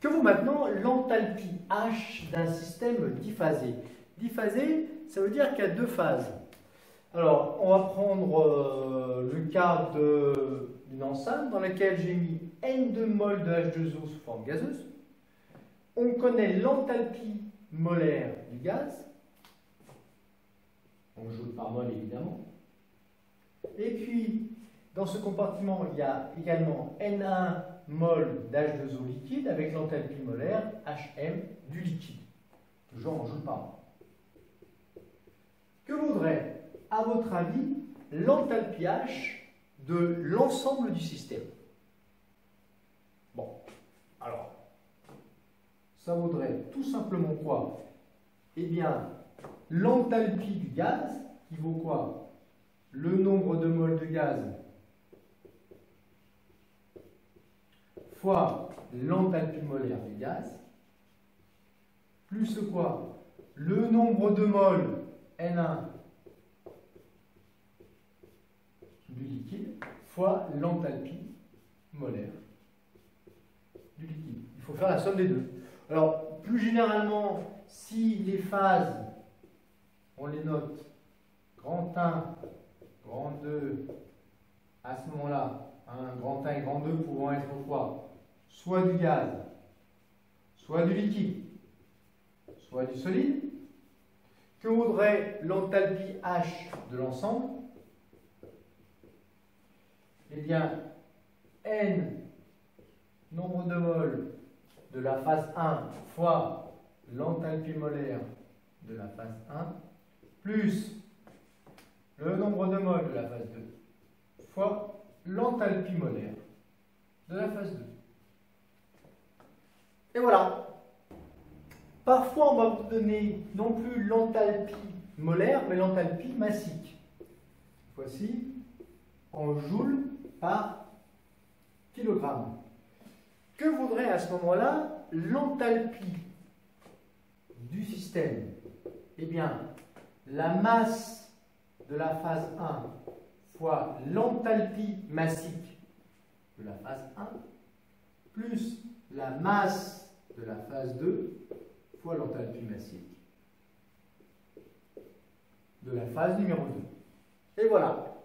Que vaut maintenant l'enthalpie H d'un système diphasé? Diphasé, ça veut dire qu'il y a deux phases. Alors, on va prendre euh, le cas d'une enceinte dans laquelle j'ai mis N2 mol de H2O sous forme gazeuse. On connaît l'enthalpie molaire du gaz. On joue par mol évidemment. Et puis, dans ce compartiment, il y a également N1 mol d'H2O liquide avec l'enthalpie molaire HM du liquide. Toujours en joule par mol. Que vaudrait, à votre avis, l'enthalpie H de l'ensemble du système? Bon, alors, ça vaudrait tout simplement quoi? Eh bien, l'enthalpie du gaz, qui vaut quoi? Le nombre de moles de gaz fois l'enthalpie molaire du gaz, plus quoi? Le nombre de moles N1 du liquide fois l'enthalpie molaire du liquide. Il faut faire la somme des deux. Alors, plus généralement, si les phases, on les note, grand 1, grand 2, à ce moment-là, un grand 1 et grand 2 pouvant être quoi? Soit du gaz, soit du liquide, soit du solide, que vaudrait l'enthalpie H de l'ensemble? Eh bien, N nombre de moles de la phase 1 fois l'enthalpie molaire de la phase 1 plus le nombre de moles de la phase 2 fois l'enthalpie molaire de la phase 2. Et voilà. Parfois, on va vous donner non plus l'enthalpie molaire, mais l'enthalpie massique. Voici en joules par kilogramme. Que vaudrait à ce moment-là l'enthalpie du système? Eh bien, la masse de la phase 1 fois l'enthalpie massique de la phase 1 plus la masse de la phase 2 fois l'enthalpie massique de la phase numéro 2. Et voilà,